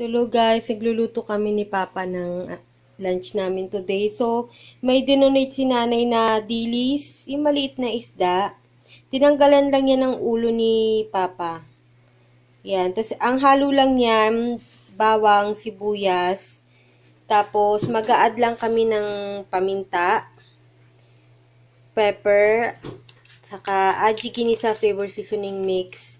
Hello guys, nagluluto kami ni Papa ng ah, lunch namin today. So, may dinonate si nanay na dilis, yung maliit na isda. Tinanggalan lang yan ng ulo ni Papa. Yan. Tapos, ang halo lang yan, bawang, sibuyas. Tapos, mag-a-add lang kami ng paminta, pepper, saka aji ginisa flavor seasoning mix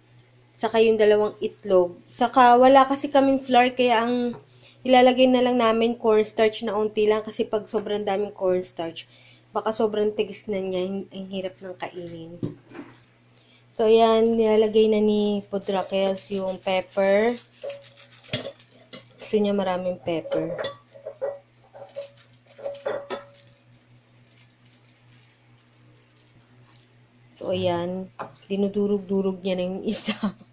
saka yung dalawang itlog. Saka wala kasi kaming flour kaya ang ilalagay na lang namin cornstarch na unti lang kasi pag sobrang daming cornstarch, baka sobrang tigis na niya, ang hirap ng kainin. So, yan, nilalagay na ni Podrakels yung pepper. Gusto niya maraming pepper. So, ayan, dinudurog-durog niya na yung isa.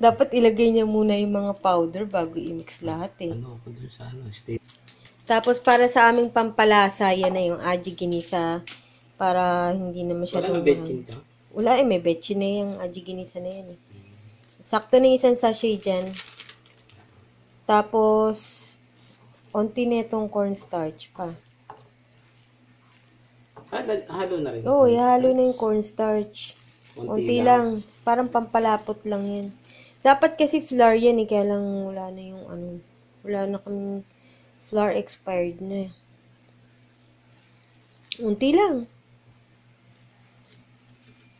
Dapat ilagay niya muna yung mga powder bago i-mix lahat eh. Ano ako dun sa ano, stay. Tapos para sa aming pampalasa, yan na yung aji ginisa. Para hindi na Wala masyadong... betchin to? Wala eh, may betchin na yung aji ginisa na yan eh. Sakto na yung isang sachet dyan. Tapos, onti na itong cornstarch pa. Ah, nal- halo na rin. Oo, oh, ihalo na yung cornstarch. Konti Unti lang. Parang pampalapot lang yan. Dapat kasi flour yan eh, kaya lang wala na yung ano. Wala na kaming flour expired na eh. Unti lang.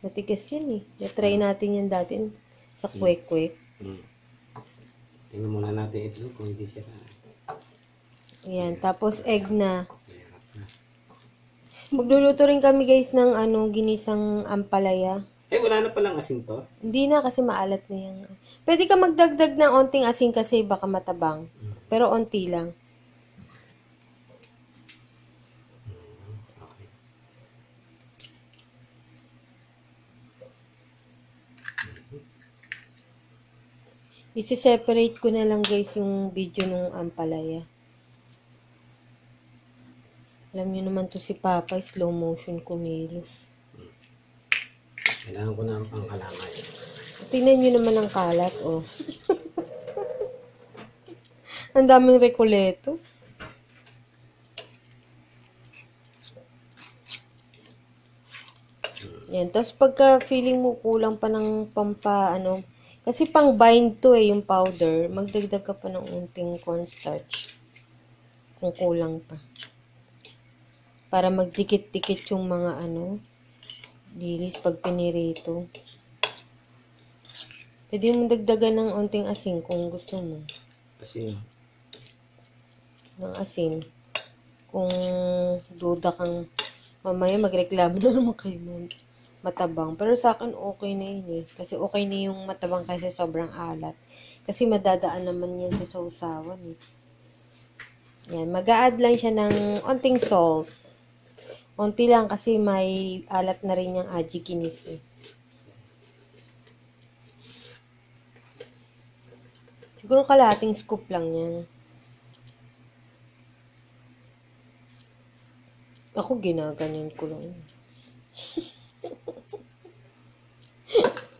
Matigas yan eh. Na-try natin yan dati sa kwek-kwek. Hmm. Tingnan muna natin ito kung hindi siya Ayan. Tapos egg na. Magluluto rin kami guys ng ano, ginisang ampalaya. Eh, wala na palang asin to. Hindi na kasi maalat na yan. Pwede ka magdagdag ng onting asin kasi baka matabang. Pero onti lang. Okay. Isi-separate ko na lang guys yung video ng ampalaya. Alam niyo naman to si Papa, slow motion kumilos. Kailangan ko na ang pangkalamay. Tingnan niyo naman ang kalat, oh. ang daming recoletos. Yan. Tapos pagka feeling mo kulang pa ng pampa, ano, kasi pang bind to eh, yung powder, magdagdag ka pa ng unting cornstarch. Kung kulang pa. Para magdikit-dikit yung mga ano, dilis pag pinirito. Pwede mo dagdagan ng unting asin kung gusto mo. Kasi, Ng asin. Kung duda kang mamaya magreklamo na naman kayo man matabang. Pero sa akin okay na yun eh. Kasi okay na yung matabang kasi sobrang alat. Kasi madadaan naman yan sa sausawan eh. Yan. Mag-a-add lang siya ng onting salt. Onti lang kasi may alat na rin yung aji kinis eh. Siguro kalating scoop lang yan. Ako ginaganyan ko lang.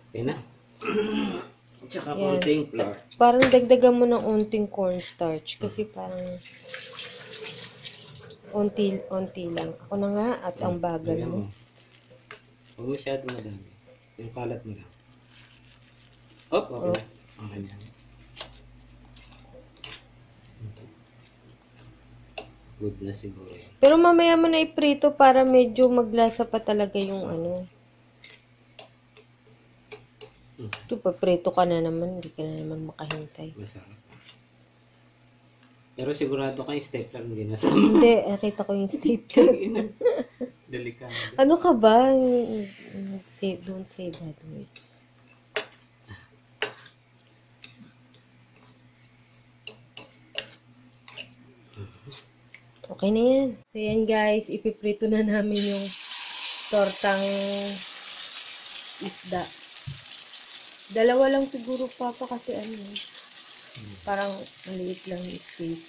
okay na. Tsaka Yan. konting flour. Parang dagdagan mo ng onting cornstarch kasi parang onti lang. Ako na nga at ang bagal mo. mo. Huwag masyado madami. Yung kalat mo lang. Op, okay Oh. na. Okay na. Good na siguro. Pero mamaya mo na iprito para medyo maglasa pa talaga yung ano. Hmm. Ito, paprito ka na naman. Hindi ka na naman makahintay. Masarap. Pero sigurado kayo stapler hindi nasama. Hindi, nakita ko yung stapler. Delikado. ano ka ba? Say, don't say bad words. Okay na yan. So yan guys, ipiprito na namin yung tortang isda. Dalawa lang siguro papa kasi ano, parang maliit lang yung space.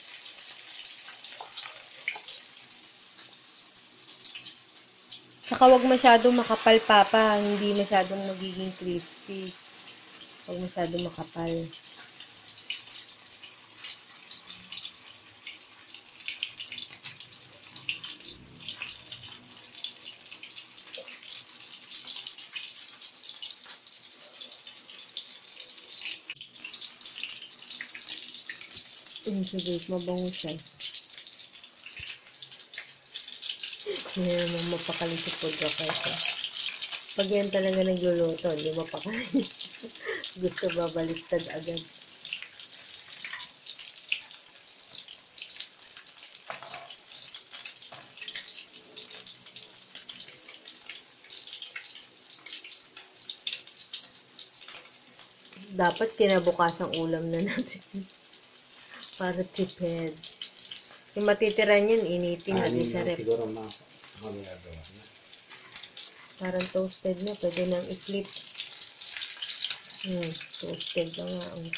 Saka wag masyadong makapal papa, hindi masyadong magiging crispy. Wag masyadong makapal. Ayun siya guys, mabango siya. Hindi naman mapakali sa food guys. Pag yan talaga nagluluto, hindi mapakali. Gusto babaliktad agad. Dapat kinabukasang ulam na natin. Para tipid. Yung matitira niyan, initin Ah, natin sa rep. siguro ma na. Parang toasted na. Pwede nang i-flip. Hmm, toasted na nga. Oh.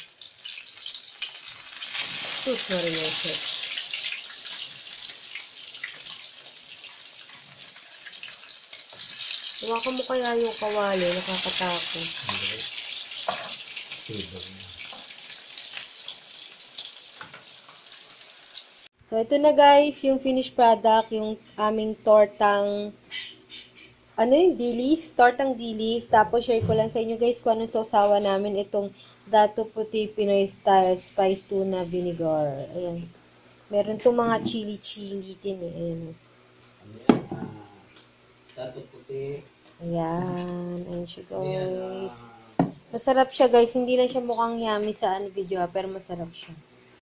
Sus, Maria Chef. Hawakan mo kaya yung kawali. Nakakatakot. Hindi. Silver na. So, ito na guys, yung finished product, yung aming tortang, ano yung dilis? Tortang dilis. Tapos, share ko lang sa inyo guys kung anong sausawa namin itong Dato Puti Pinoy Style Spice Tuna Vinegar. Ayan. Meron itong mga chili-chili din eh. Ayan. Yan? Dato puti. Ayan. Ayan siya guys. ah, Masarap siya guys. Hindi lang siya mukhang yummy sa ano, video ah, pero masarap siya.